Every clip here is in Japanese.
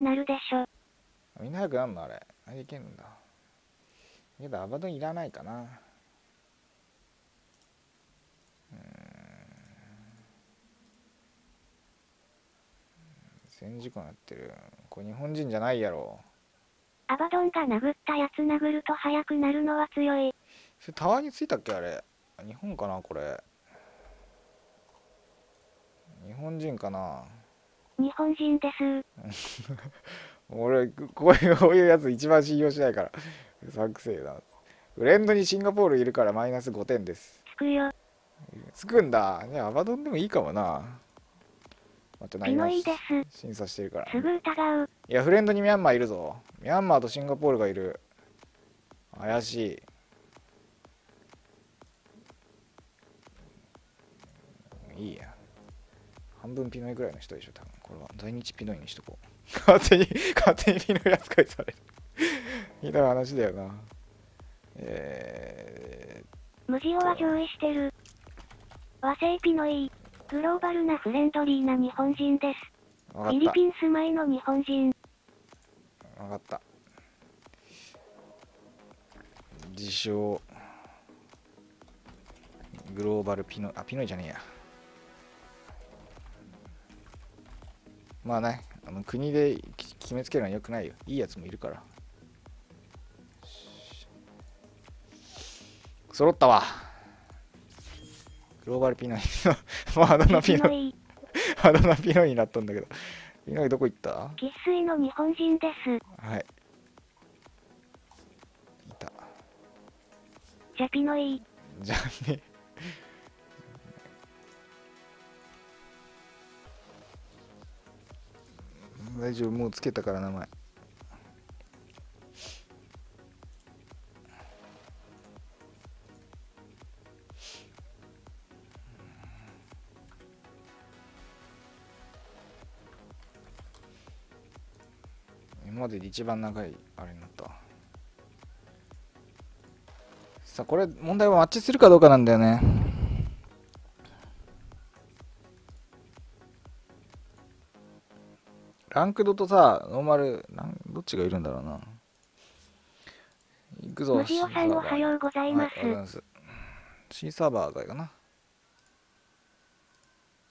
なるでしょ。みんな早くなんのあれあれいけんだ。けどアバドンいらないかな。戦時下なってる。これ日本人じゃないやろ。アバドンが殴ったやつ殴ると速くなるのは強い。それタワーについたっけ？あれ。日本かなこれ。日本人かな日本人です。俺こういうこういうやつ一番信用しないから。うさんくせえなフレンドにシンガポールいるからマイナス5点です。つくよ。つくんだ。じゃあアバドンでもいいかもな。待ってなピノいい今です。審査してるから。すぐ疑う。いやフレンドにミャンマーいるぞ。ミャンマーとシンガポールがいる。怪しい。いいや半分ピノイぐらいの人でしょ多分これは在日ピノイにしとこう勝手に 勝手にピノイ扱いされるひどい話だよなえ無ジオは上位してる。和製ピノいい。グローバルなフレンドリーな日本人です。フィリピン住まいの日本人。た分かった自称グローバルピノあピノイじゃねえやまあねあの国でき決めつけるのはよくないよ。いいやつもいるから。揃ったわ。グローバルピノイ。まああだ名ピノイ？あだ名ピノイになったんだけど。ピノイどこ行った？生粋の日本人です。はい。いた。ジャピノいい。じゃあね大丈夫もうつけたから名前。今までで一番長いあれになった。さあこれ問題はマッチするかどうかなんだよね。ランクドとさノーマルランどっちがいるんだろうな。行くぞ無ジオさんおはようございます。はい、おはようございます。C サーバーがいいかな。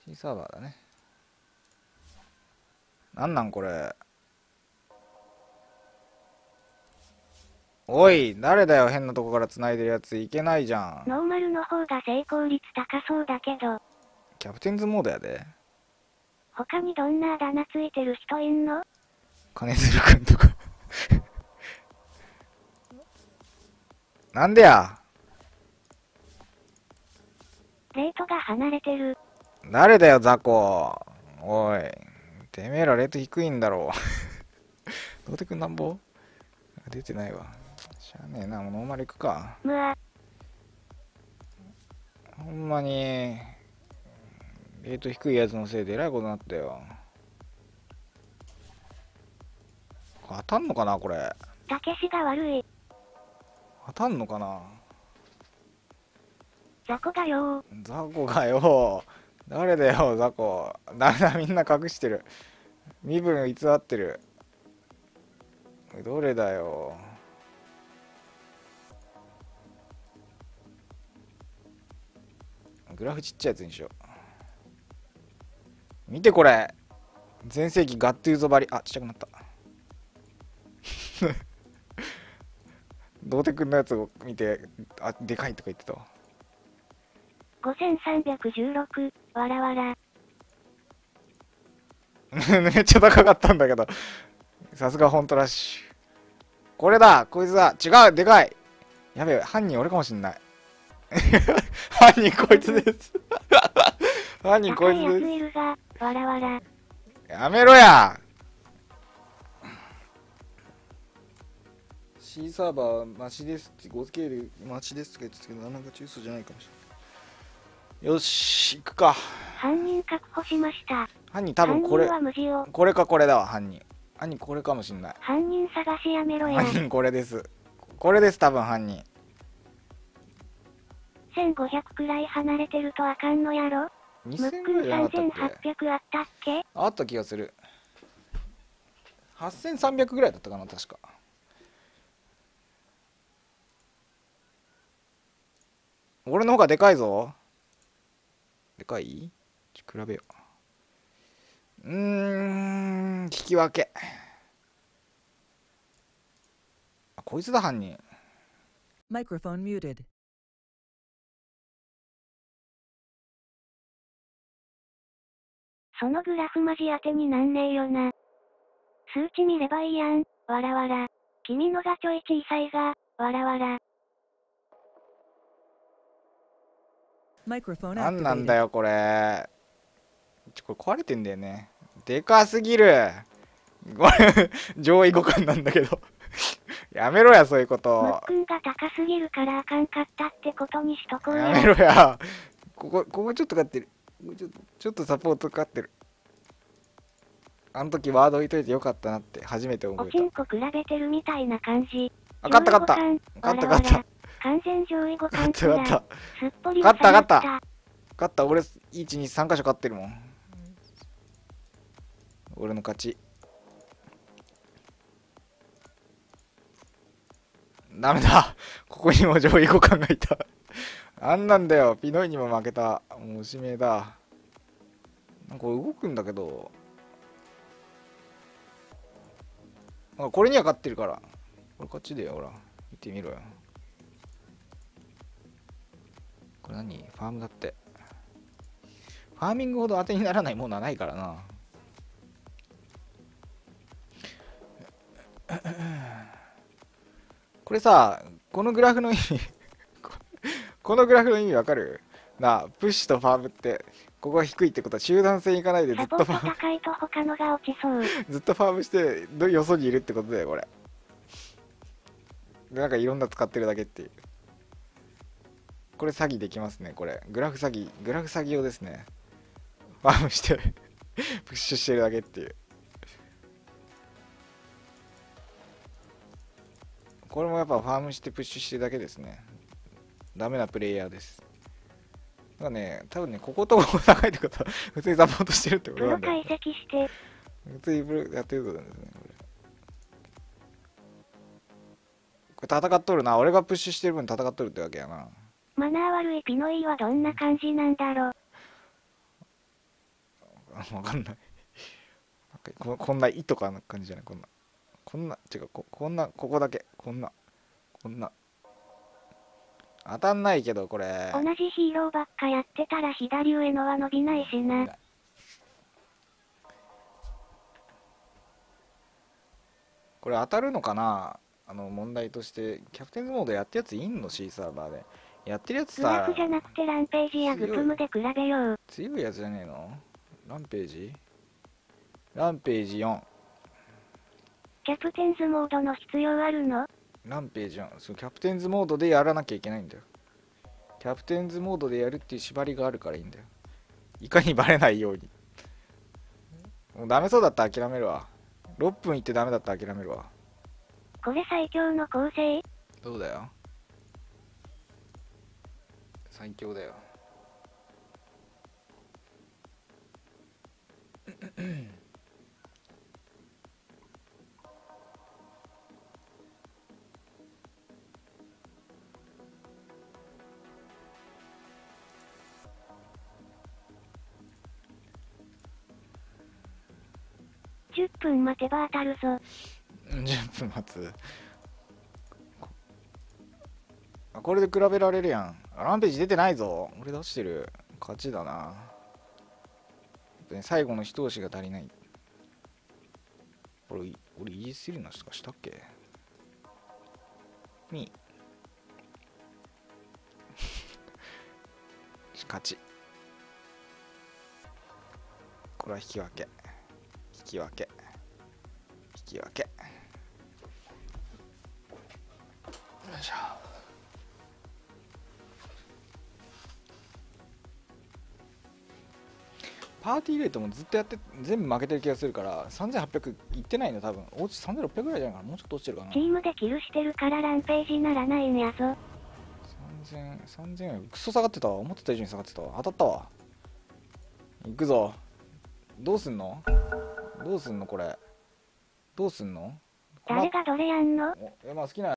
C サーバーだね。なんなんこれ。おい誰だよ変なとこから繋いでるやつ。いけないじゃん。ノーマルの方が成功率高そうだけど、キャプテンズモードやで他にどんなあだ名ついてる人いんの？金鶴くんとか。なんでや？レートが離れてる。誰だよザコおい。てめえらレート低いんだろう。どうてくんなんぼ？出てないわ。しゃあねえな。もうノーマル行くか。ほんまにレート低いやつのせいでえらいことになったよ。当たんのかなこれ。たけしが悪い。当たんのかな。雑魚がよ。ザコがよ。誰だよザコ誰だみんな隠してる。身分偽ってる。どれだよ。グラフちっちゃいやつにしよう見てこれ。全盛期ガットゥーゾバリ。あちっちゃくなった。童貞くんのやつを見てあでかいとか言ってたわ。5316、わらわら。めっちゃ高かったんだけど。さすがホントラッシュこれだこいつだ。違うでかい。やべえ犯人俺かもしんない。犯人こいつです。犯人こ高いやつでいるが、わらわら。すやめろや C サーバーマシですって 5K でマシですとか言ってたけどなんか中枢じゃないかもしれないよし行くか犯人確保しました。犯人多分これ犯人は無事を。これかこれだわ犯人犯人これかもしんない犯人探しやめろや。犯人これですこれです多分犯人1500くらい離れてるとあかんのやろ？2000クンぐらいなかったっけ3800あったっけ？あった気がする。8300ぐらいだったかな確か。俺の方がでかいぞ。でかい？比べよ。ううーん引き分け。あこいつだ犯人。Microphone muted. そのグラフマジ当てになんねえよな。数値見ればいいやん、わらわら。君のがちょい小さいが、わらわら。なんなん.だよこれちょこれ壊れてんだよねでかすぎるこれ上位互換なんだけどやめろやそういうこむっとくんが高すぎるからあかんかったってことにしとこうや。やめろやここここちょっと勝ってるここちょっとちょっとサポート勝ってる。あの時ワード置いといてよかったなって初めて思えおちんこ比べてるみたいな感じ。たあ勝った勝った。勝った勝った。完全上位互換勝った勝った。勝った勝った。俺123箇所勝ってるもん。俺の勝ち。ダメだ。ここにも上位互換がいたあんなんだよ。ピノイにも負けた。もうおしめだ。なんか動くんだけど。あこれには勝ってるから。これ勝ちだよ。ほら。見てみろよ。これ何？ファームだって。ファーミングほど当てにならないものはないからな。これさこのグラフの意味このグラフの意味わかる？なあプッシュとファームってここが低いってことは集団戦いかないでずっとファーム。高いと他のが落ちそう。ずっとファームしてどよそにいるってことだよこれ。でなんかいろんな使ってるだけっていう。これ詐欺できますねこれ。グラフ詐欺グラフ詐欺用ですね。ファームして プッシュしてるだけっていう。これもやっぱファームしてプッシュしてるだけですねダメなプレイヤーです。だからね多分ねこことここ高いってことは 普通にサポートしてるってことなんだよ。解析して、普通にやってることなんですねこれ。これ戦っとるな。俺がプッシュしてる分戦っとるってわけやな。マナー悪いピノイはどんな感じなんだろう。あ わかんない。なんかここんな「い」とかの感じじゃない？こんなこんな違うここんなここだけ。こんなこんな当たんないけどこれ。同じヒーローばっかやってたら左上のは伸びないしな。これ当たるのかな？あの問題としてキャプテンズモードやってるやついんの？C サーバーで。やってるやつさグラフじゃなくてランページやグプムで比べよう。強いやつじゃねえの？ランページ？ランページ4キャプテンズモードの必要あるの？ランページ4そうキャプテンズモードでやらなきゃいけないんだよ。キャプテンズモードでやるっていう縛りがあるからいいんだよ。いかにバレないように。もうダメそうだったら諦めるわ。6分いってダメだったら諦めるわ。これ最強の構成？そうだよ。最強だよ10分待てば当たるぞ。10分待つ？あこれで比べられるやん。あランページ出てないぞ。俺出してる。勝ちだな。最後の一押しが足りない。俺俺 ES3 の人かしたっけ？に。勝ち。これは引き分け。き分け。引き分け。よいしょ。パーティーレートもずっとやって全部負けてる気がするから3800いってないの多分。落ち3600ぐらいじゃないかな。もうちょっと落ちてるかな。チームでキルしてるからランページならないんやぞ。3000 3000円クソ下がってたわ。思ってた以上に下がってたわ。当たったわ。行くぞ。どうすんの？どうすんのこれ。どうすんの？誰がどれやんの？おえまあ好きな